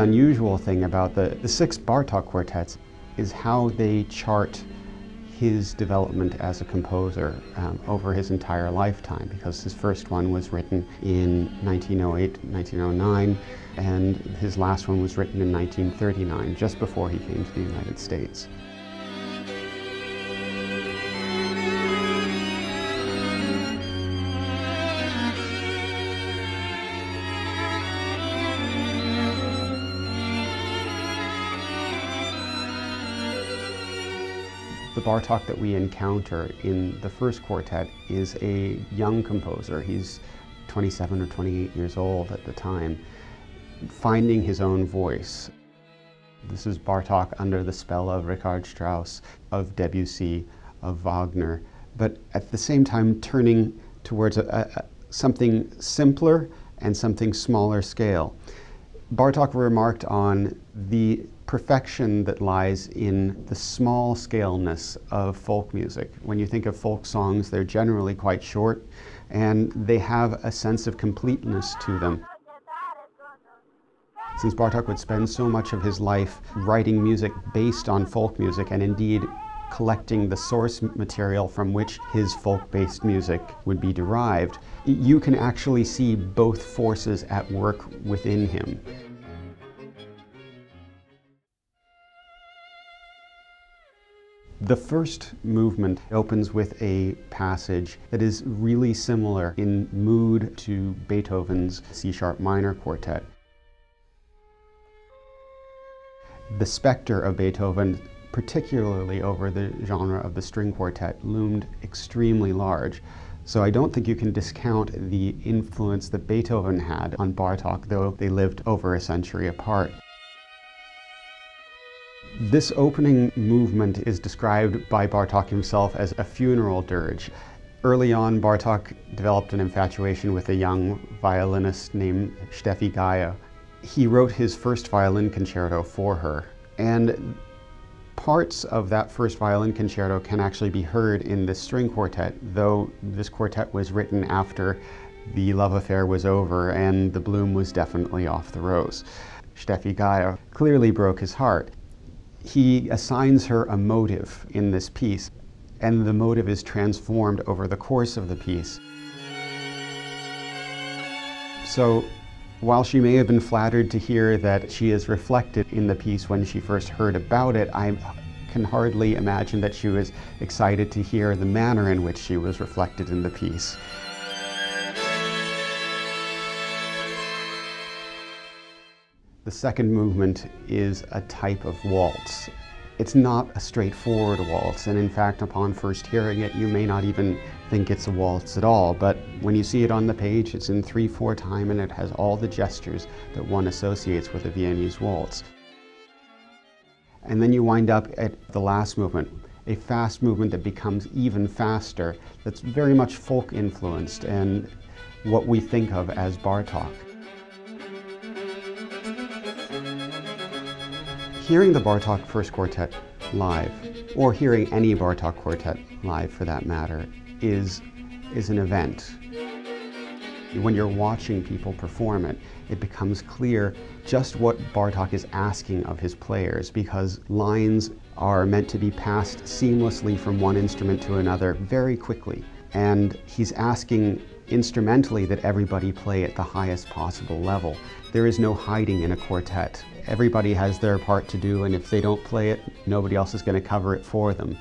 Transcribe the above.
unusual thing about the, the six Bartok quartets is how they chart his development as a composer um, over his entire lifetime because his first one was written in 1908, 1909, and his last one was written in 1939, just before he came to the United States. The Bartok that we encounter in the first quartet is a young composer. He's 27 or 28 years old at the time, finding his own voice. This is Bartok under the spell of Richard Strauss, of Debussy, of Wagner, but at the same time turning towards a, a, something simpler and something smaller scale. Bartok remarked on the perfection that lies in the small scaleness of folk music. When you think of folk songs, they're generally quite short and they have a sense of completeness to them. Since Bartok would spend so much of his life writing music based on folk music and indeed collecting the source material from which his folk based music would be derived, you can actually see both forces at work within him. The first movement opens with a passage that is really similar in mood to Beethoven's C-sharp minor quartet. The specter of Beethoven, particularly over the genre of the string quartet, loomed extremely large. So I don't think you can discount the influence that Beethoven had on Bartok, though they lived over a century apart. This opening movement is described by Bartok himself as a funeral dirge. Early on, Bartok developed an infatuation with a young violinist named Steffi Geyer. He wrote his first violin concerto for her, and parts of that first violin concerto can actually be heard in this string quartet, though this quartet was written after the love affair was over and the bloom was definitely off the rose. Steffi Geyer clearly broke his heart he assigns her a motive in this piece, and the motive is transformed over the course of the piece. So while she may have been flattered to hear that she is reflected in the piece when she first heard about it, I can hardly imagine that she was excited to hear the manner in which she was reflected in the piece. The second movement is a type of waltz. It's not a straightforward waltz, and in fact, upon first hearing it, you may not even think it's a waltz at all, but when you see it on the page, it's in 3-4 time and it has all the gestures that one associates with a Viennese waltz. And then you wind up at the last movement, a fast movement that becomes even faster, that's very much folk influenced and what we think of as Bartok. Hearing the Bartok First Quartet live, or hearing any Bartok quartet live for that matter, is, is an event. When you're watching people perform it, it becomes clear just what Bartok is asking of his players because lines are meant to be passed seamlessly from one instrument to another very quickly. And he's asking instrumentally that everybody play at the highest possible level. There is no hiding in a quartet. Everybody has their part to do, and if they don't play it, nobody else is going to cover it for them.